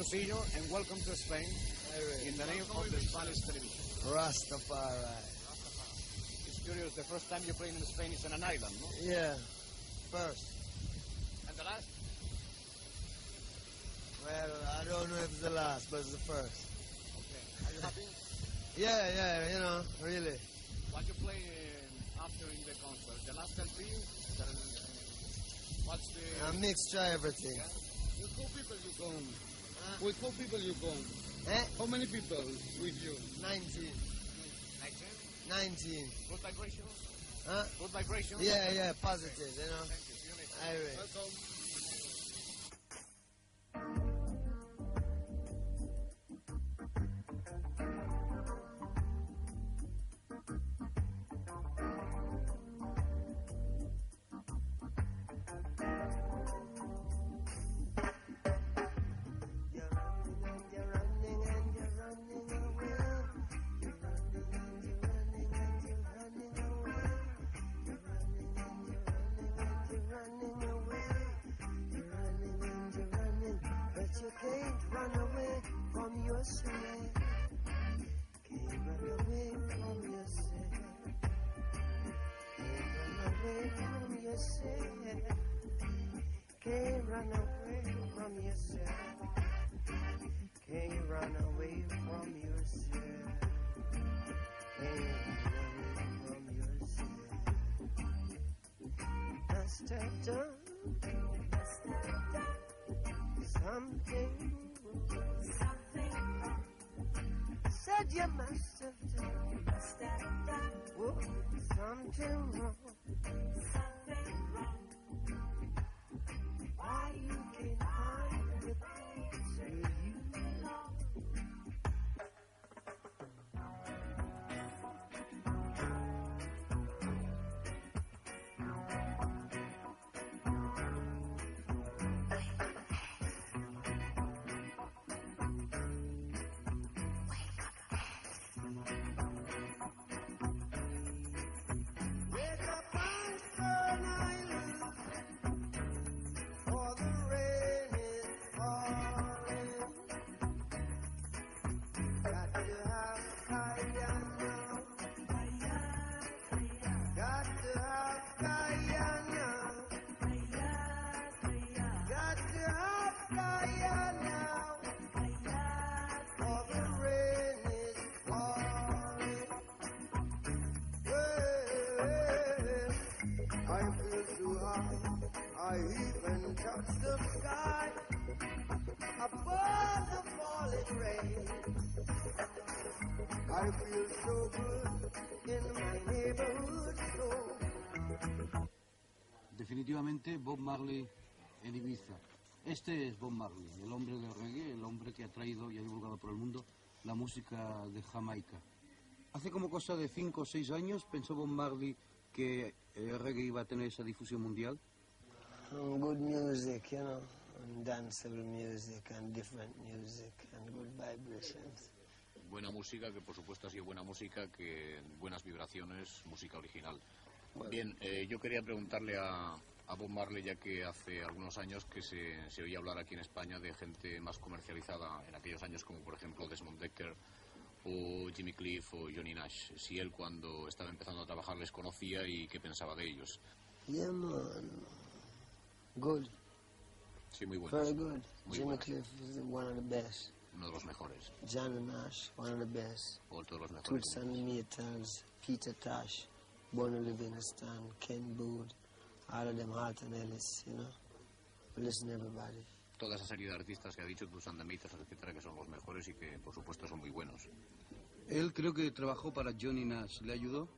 see you and welcome to Spain in the name of the Spanish television. Rastafari. It's curious, the first time you're playing in Spain is on an island, no? Yeah. First. And the last? Well, I don't know if it's the last, but it's the first. Okay. Are you happy? Yeah, yeah, you know, really. What you play um, after in the concert? The last LP? The, uh, what's the... A mixture everything. You how people you come? With how people you come? Eh? How many people with you? 19. 19? 19. Good vibrations? Huh? Good vibrations? Yeah, yeah, positive, you know. Thank you. See you can't run away from yourself. Can't run away from yourself. Can't run away from yourself. Can't run away from yourself. Can't run away from yourself. Can't run away from yourself. Must have done something. Said you must have done something wrong. Definitivamente Bob Marley en Ibiza. Este es Bob Marley, el hombre del reggae, el hombre que ha traído y ha divulgado por el mundo la música de Jamaica. Hace como cosa de 5 o 6 años pensó Bob Marley que el reggae iba a tener esa difusión mundial. good music, you know, and danceable music and different music and good vibrations. Buena música, que por supuesto ha sido buena música, que buenas vibraciones, música original. Bien, eh, yo quería preguntarle a, a Bob Marley, ya que hace algunos años que se, se oía hablar aquí en España de gente más comercializada en aquellos años, como por ejemplo Desmond Decker o Jimmy Cliff o Johnny Nash. Si él cuando estaba empezando a trabajar les conocía y qué pensaba de ellos. Yeah, man. Good. Sí, muy Very buenos. good. Muy Jimmy buenos. Cliff is one of the best. Uno de los mejores. John Nash, one of the best. Otro de los mejores. Maytals, Peter Tosh, Bonnie Livingston, Ken Booth, all of them, Alton Ellis, you know. We listen to everybody. Toda esa serie de artistas que ha dicho, Tus Andamitas, etcétera, que son los mejores y que por supuesto son muy buenos. Él creo que trabajó para Johnny Nash, ¿le ayudó?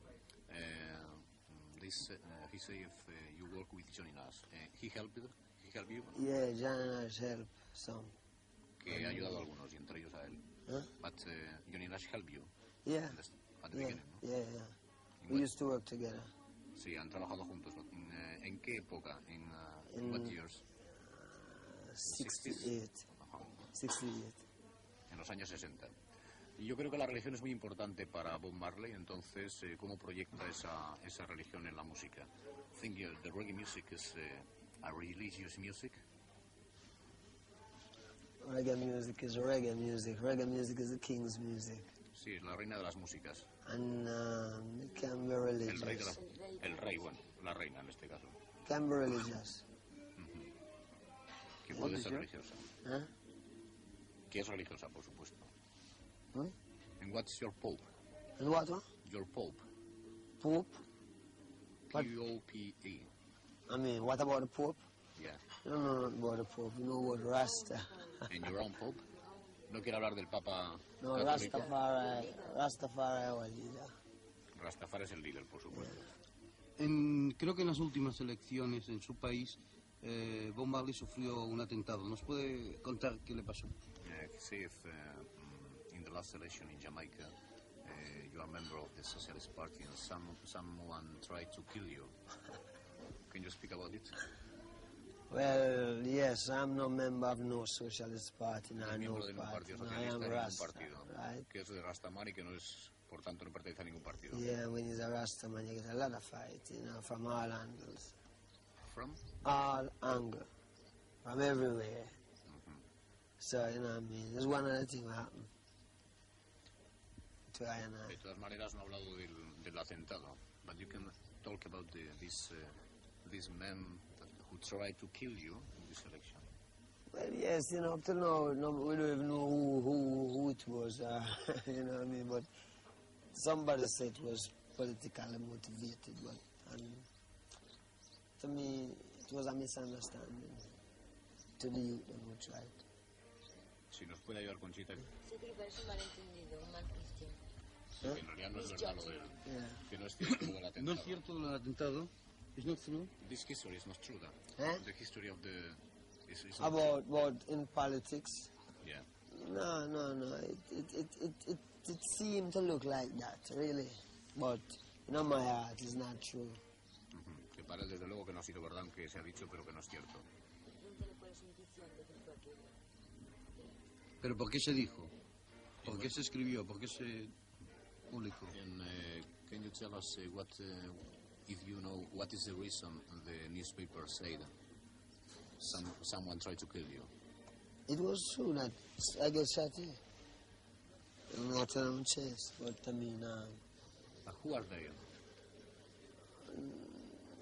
Uh, this, uh, he say if uh, you work with Johnny Nash, uh, he helped he helped you, Yeah, John Nash help some. Que ha ayudado a algunos y entre ellos a él. Huh? But uh, Johnny Nash helped you Yeah, at the, yeah, beginning, ¿no? yeah, yeah. We used to work together. Sí, han trabajado juntos. ¿En, eh, ¿En qué época? ¿En uh, In- what years? Uh, 68, Ajá, 68. En los años 60. Y yo creo que la religión es muy importante para Bob Marley, entonces, eh, ¿cómo proyecta esa, esa religión en la música? Think uh, the reggae music is uh, a religious music? Reggae music is reggae music. Reggae music is the king's music. Sí, es la reina de las músicas. And um, it can be El rey de religious. la... El rey, bueno, la reina en este caso. Can be religious. Que puede ser religiosa. Huh? Que es religiosa, por supuesto. Hmm? And what's your pope? And what? Your pope. Pope? P-O-P-E. I mean, what about the Pope? Yeah. You don't know nothing about the Pope. You know Rasta. And your own pope? No quiero hablar del papa No, católico. Rastafari. Rastafari our leader. Rastafari es el líder, por supuesto. En- creo que en las últimas elecciones en su país, eh, Bob Marley sufrió un atentado. ¿Nos puede contar qué le pasó? Uh, he said uh, in the last election in Jamaica, uh, you are a member of the Socialist Party and some, someone tried to kill you. Can you speak about it? Well, yes, I'm no member of no socialist party, no, no miembro de ningún party. partido I socialista am ni ningún Rasta, partido. right? Que es de Rastamari, que no es, por tanto, no pertenece a ningún partido. Yeah, when he's a Rasta man, you get a lot of fight, you know, from all angles. From? All angles, From everywhere. So, you know what I mean? There's one other thing that happened. To I and I. De todas maneras, no ha hablado del, del atentado. But you can talk about the, this, uh, this man who tried to kill you in this election. Well, yes, you know, up till now, no, we don't even know who, who, who it was, uh, you know what I mean? But somebody said it was politically motivated, but and to me, it was a misunderstanding to the youth them who tried. Si nos puede ayudar Conchita, Sí que le parece un malentendido, un mal cristiano. que en realidad no es verdad lo del... Yeah. Que no es cierto lo del No es cierto lo del atentado. It's not true. This history is not true, though. Eh? The history of the... Is, is About, about in politics. Yeah. no, no, no, it, it, it, it, it, it seemed to look like that, really. But, you know, my heart is not true. Que para desde luego, que no ha sido verdad, aunque se ha dicho, pero que no es cierto. ¿Pero por qué se dijo? ¿Por qué se escribió? ¿Por qué se publicó? And, uh, can you tell us uh, what, uh, if you know, what is the reason the newspaper said some, someone tried to kill you? It was true that I get shot here. I'm not on chest, but I mean, um, Uh, who are they?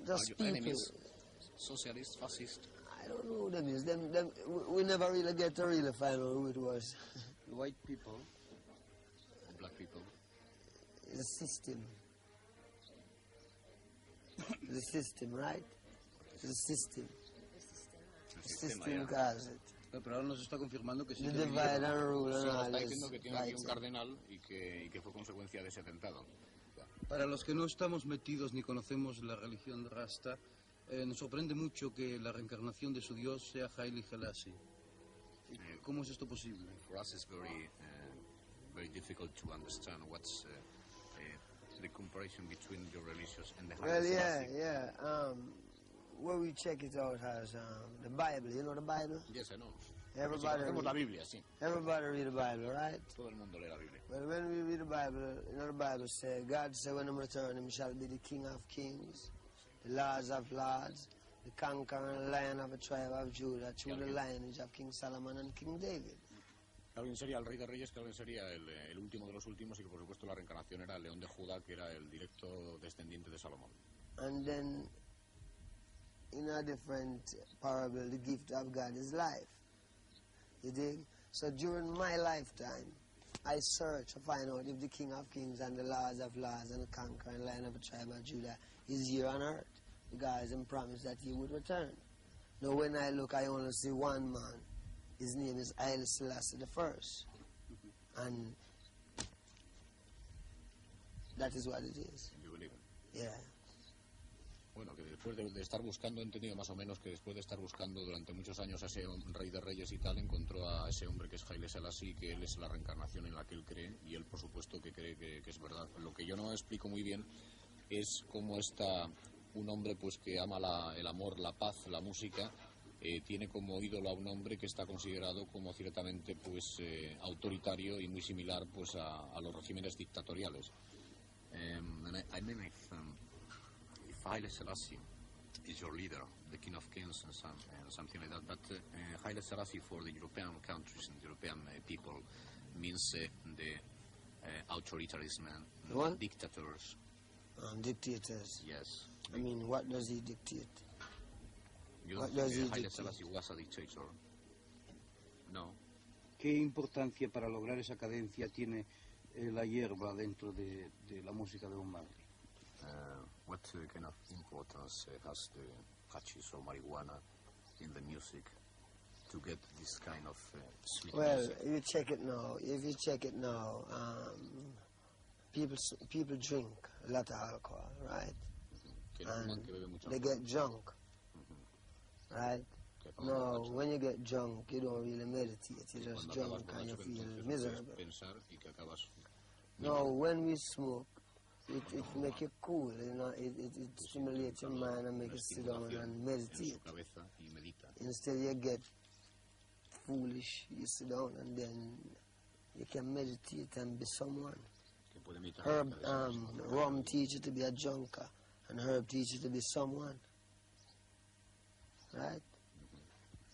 just are people. enemies? Socialist, fascist? I don't know who them is. Them, them, we- we never really get to really find out who it was. White people. Black people? It's a system. The system, right? A system. El The sistema, calls it. Pero ahora nos está confirmando que sí. The está diciendo que tiene aquí un cardenal y que, y que fue consecuencia de ese atentado. Para los que no estamos metidos ni conocemos la religión Rasta, eh, nos sorprende mucho que la reencarnación de su Dios sea Haile Selassie. ¿Cómo es esto posible? For us, it's very, uh, very difficult to understand what's uh, the comparison between your religious and the Well, yeah, yeah. Um, where we check it out as um, the Bible. You know the Bible? Yes, I know. Everybody, Conocemos la Biblia, sí. everybody read the Bible, right? Todo el mundo lee la Biblia. Well, when we read the Bible, you know the Bible says, God said, when I'm return, him shall be the King of kings, the Lords of lords, the conquering lion of the tribe of Judah, through the lineage of King Solomon and King David. Alguien sería el rey de reyes, que alguien sería el, el último de los últimos y que por supuesto la reencarnación era el león de Judá, que era el directo descendiente de Salomón. And then, in a different parable, the gift of God is life. You dig? So during my lifetime, I search to find out if the King of Kings and the Lords of Lords and the conquering lion of the tribe of Judah is here on earth. the Because he promised that he would return. Now, when I look, I only see one man. His name is Haile Selassie the First. And that is what it is. Yeah. Bueno, que después de, de estar buscando, he entendido más o menos que después de estar buscando durante muchos años a ese rey de reyes y tal, encontró a ese hombre que es Haile Selassie, que él es la reencarnación en la que él cree, y él por supuesto que cree que, que es verdad. Lo que yo no explico muy bien es cómo está un hombre pues que ama la- el amor, la paz, la música, eh, tiene como ídolo a un hombre que está considerado como ciertamente pues eh, autoritario y muy similar pues a, a los regímenes dictatoriales. Um, and I, I mean, if, um, if Haile Selassie is your leader, the King of Kings and, some, and something like that. But uh, uh, Haile Selassie for the European countries and European uh, people means uh, the uh, authoritarianism, The dictators. Um, dictators. Yes. I mean, what does he dictate? Uh, Haile? Selassie dictator? No. ¿Qué importancia para lograr esa cadencia tiene eh, la hierba dentro de, de la música de Bob Marley? Uh, what uh, kind of importance uh, has the hachis or marijuana in the music to get this kind of uh, sweet Well, music? you check it now. If you check it now, um, people people drink a lot of alcohol, right? Fuman, And they get drunk, right? No, when you get drunk, you don't really meditate. You're just drunk and you feel miserable. pensar y que acabas No, when we smoke, it, it make you cool. You know, it, it, it stimulates your mind and make you sit down and meditate. su cabeza y medita. Instead, you get foolish. You sit down and then you can meditate and be someone. Que puede meditar Herb, um, eso. rum teach you to be a junker, and herb teach you to be someone. Right?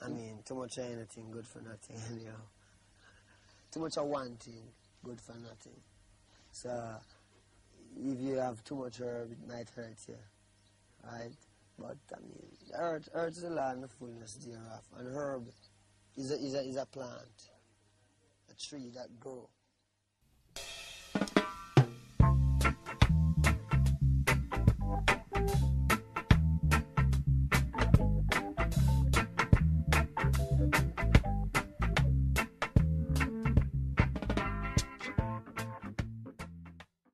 I mm-hmm. mean, too much of anything, good for nothing, anyhow. Too much of one thing, good for nothing. So, if you have too much herb, it might hurt you. Right? But, I mean, earth, earth is the land, the fullness thereof. And herb is a, is a, is a plant, a tree that grow.